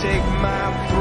take my breath.